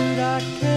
that I can.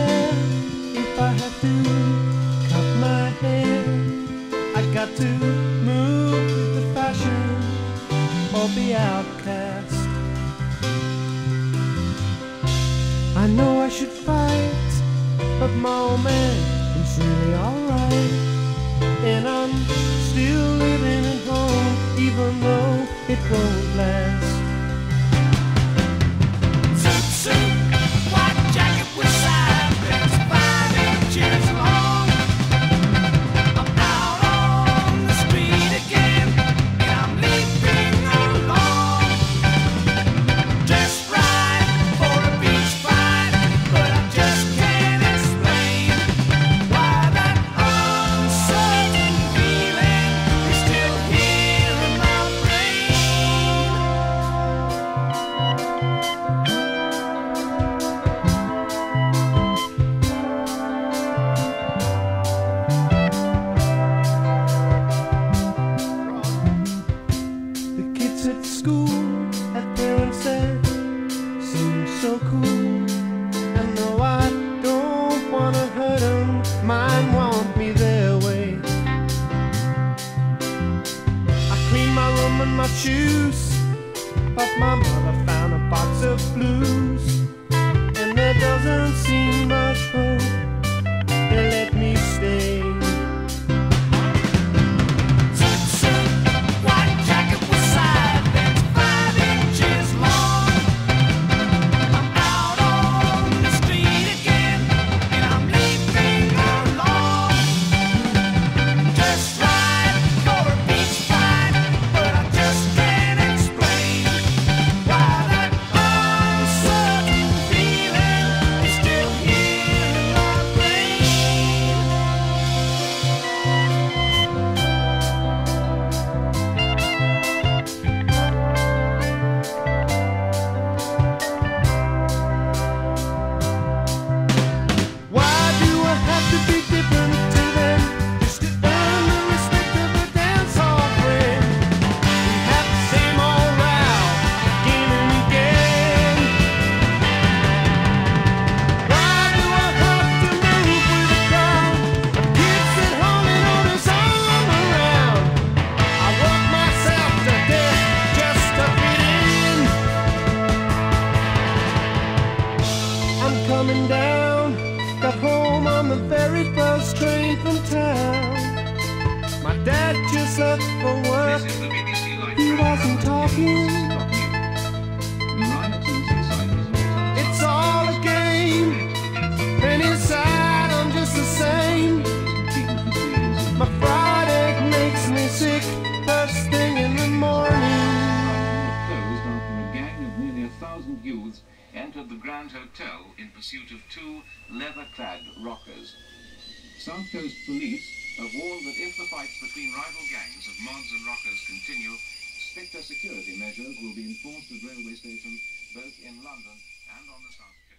Railway station, both in London and on the south coast.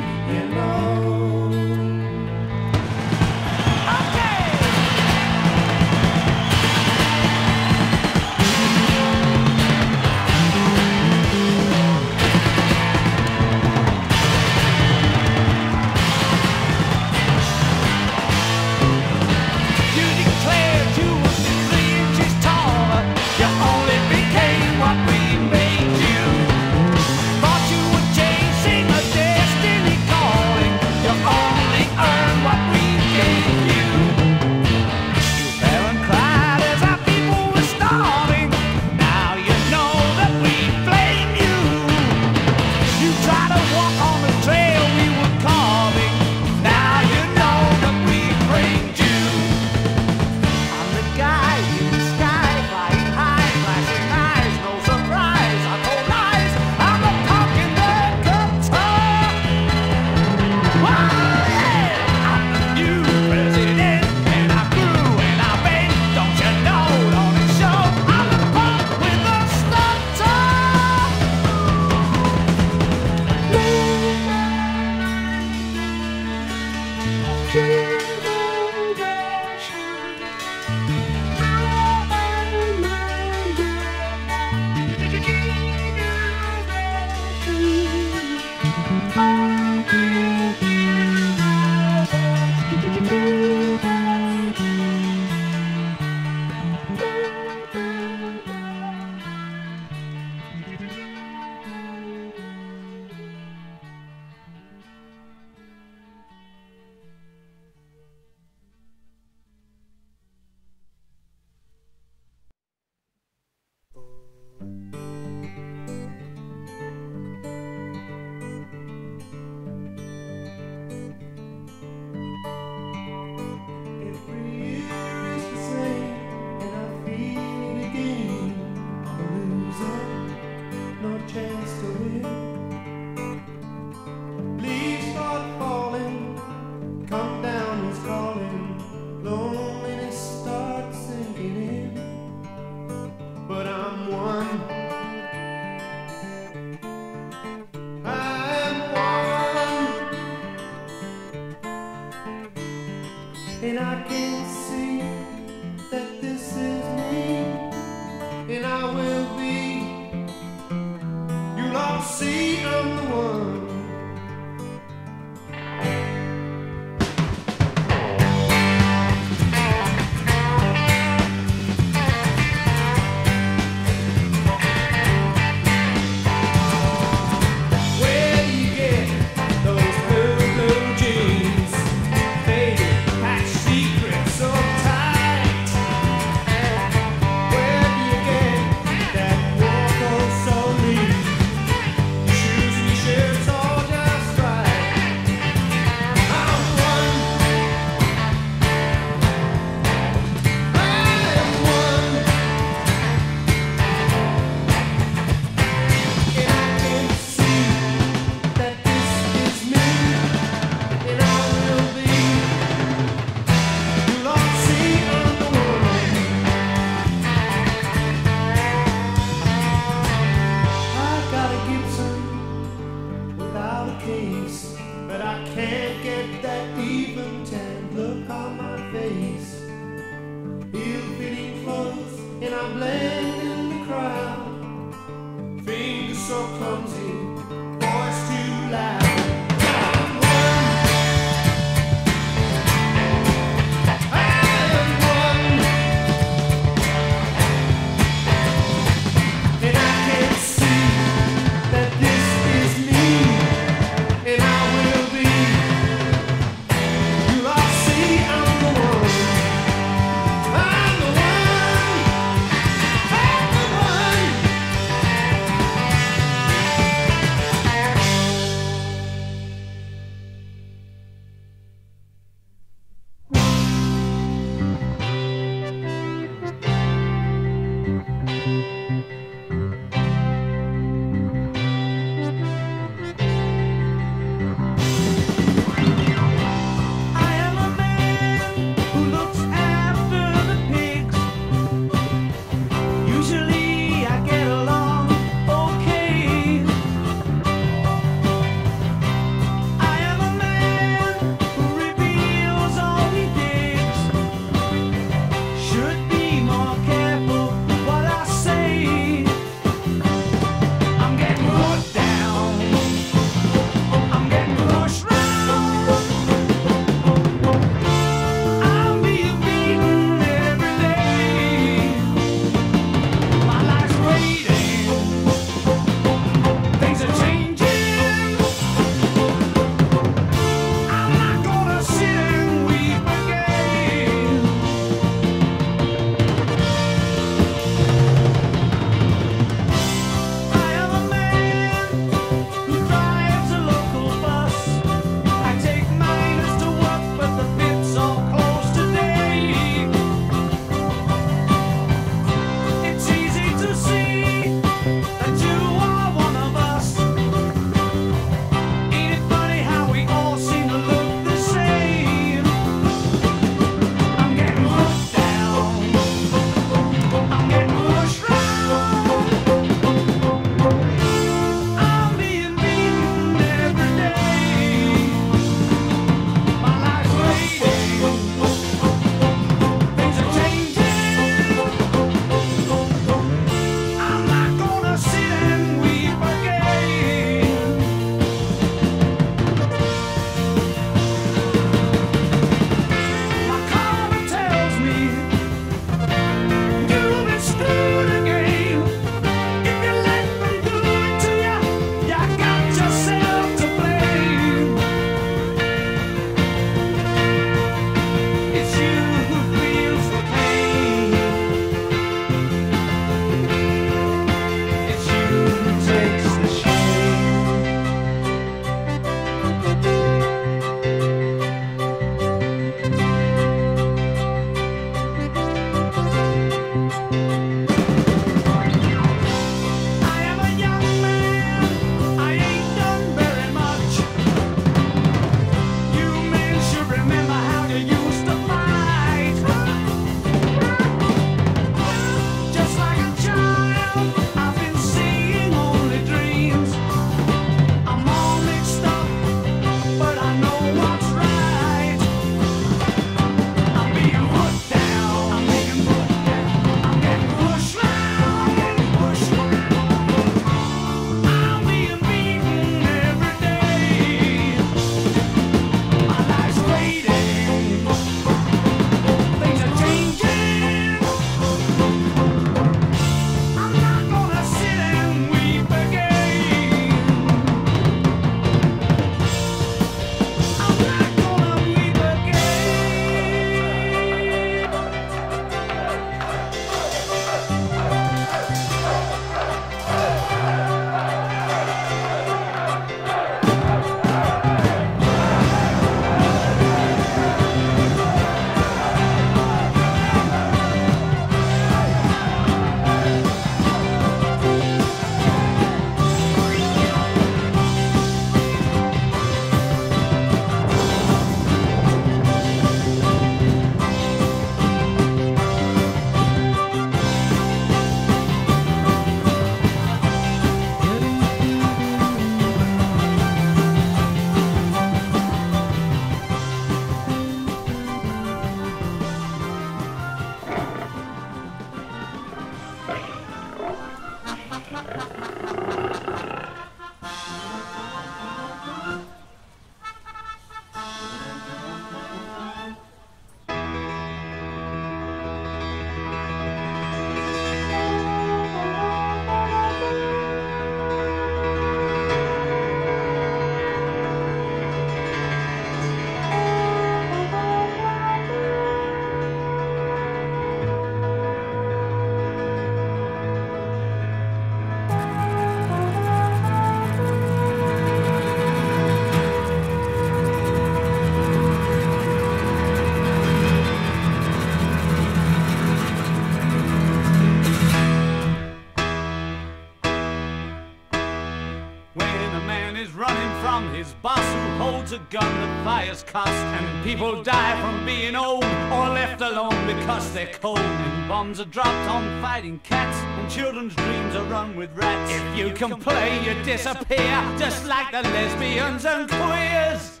people die from being old or left alone because they're cold. And bombs are dropped on fighting cats, and children's dreams are run with rats. If you complain, you disappear, just like the lesbians and queers.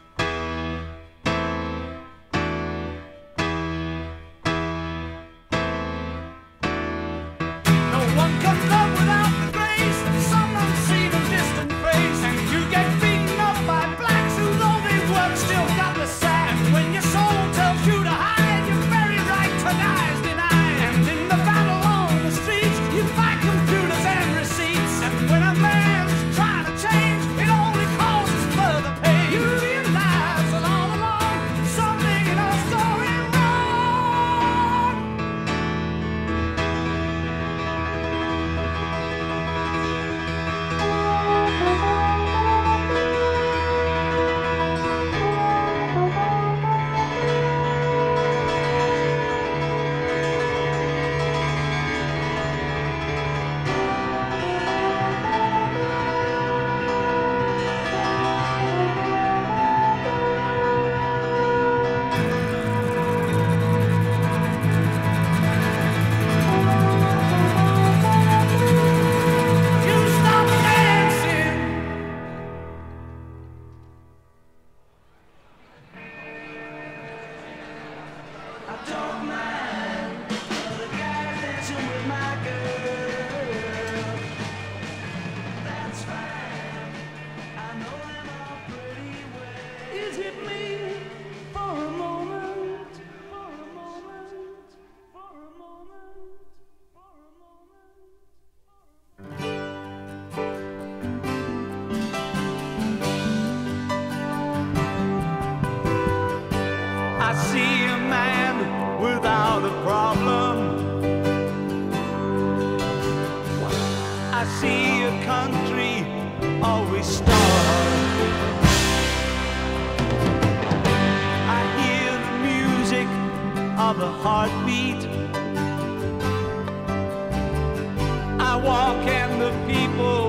of a heartbeat. I walk and the people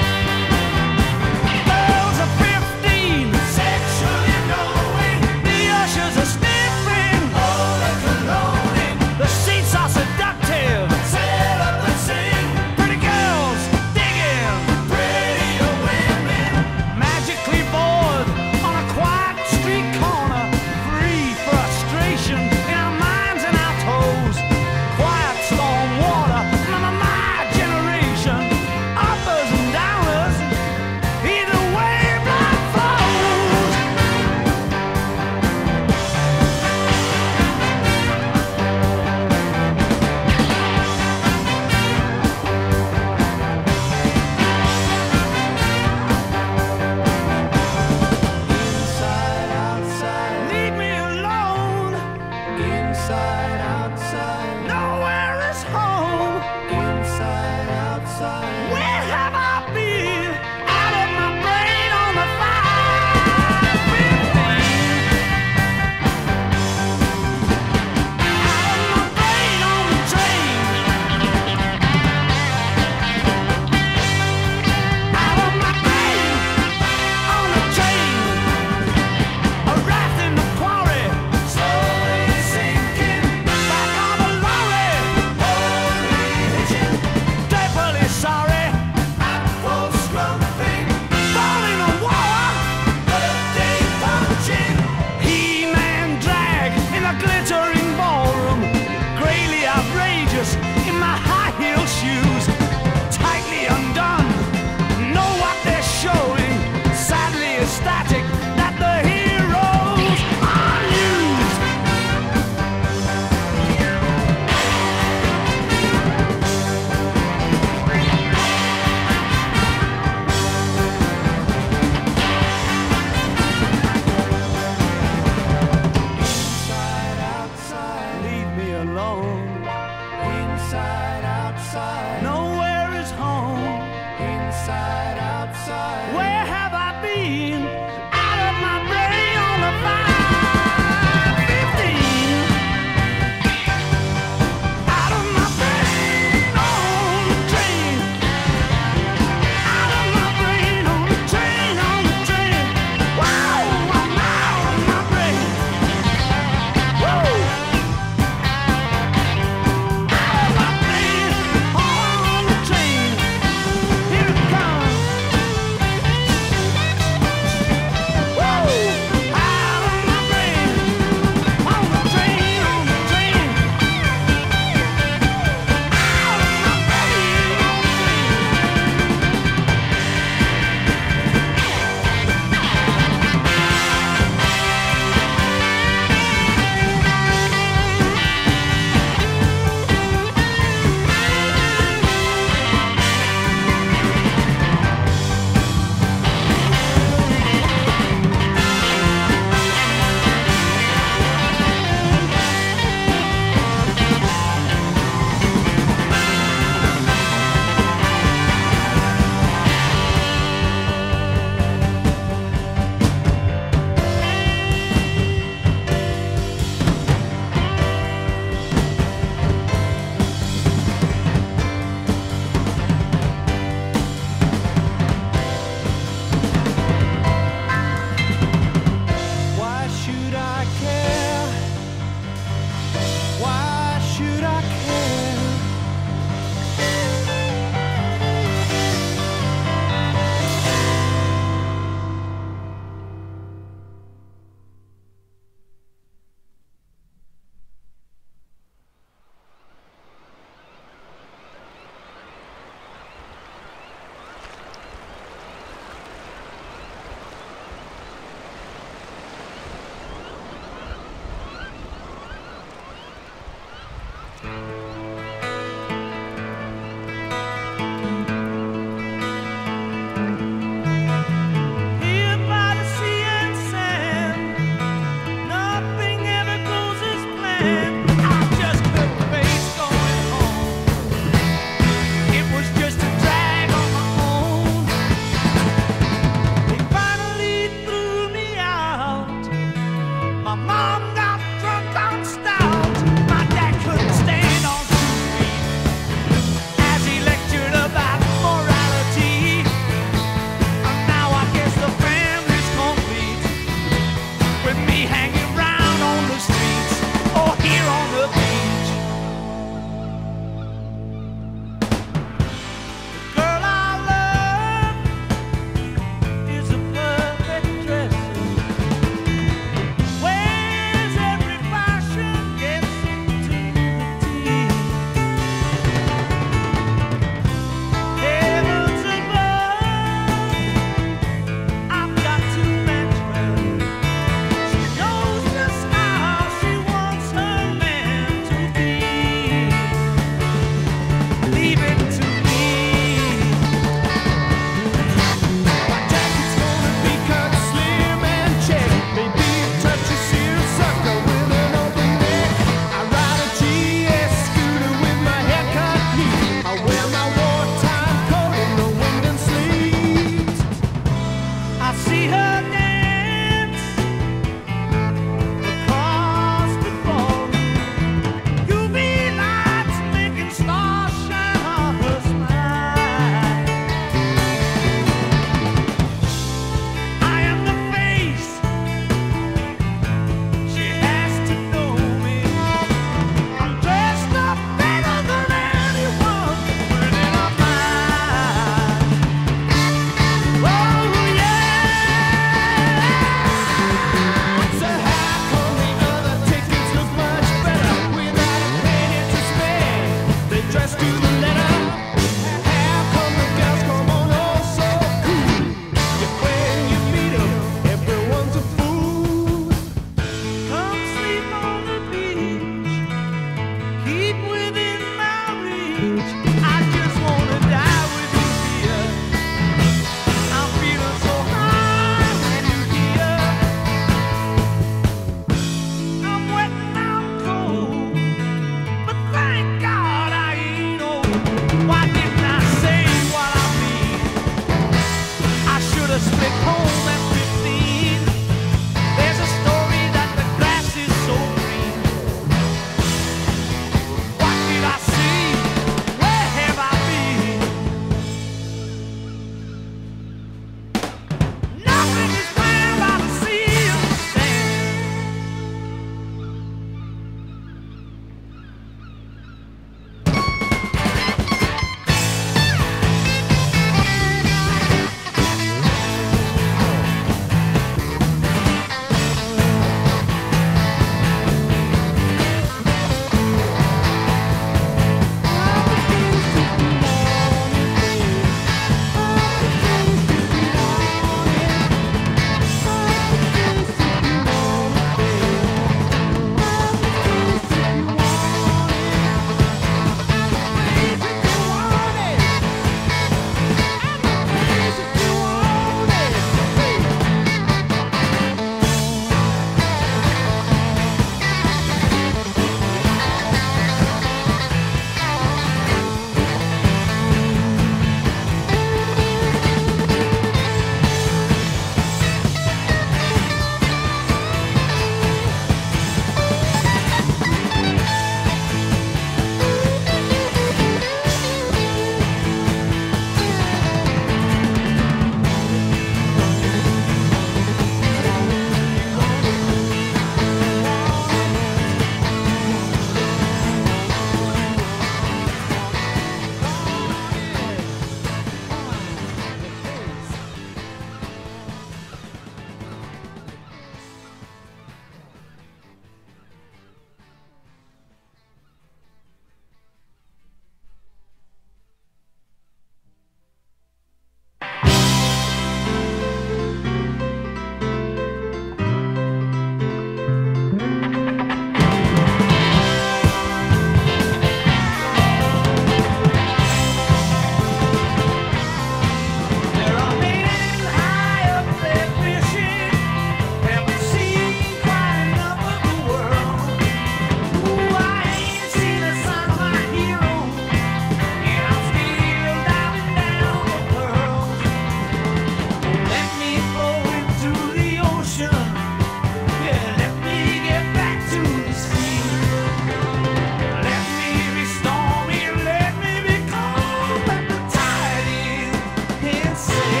dance.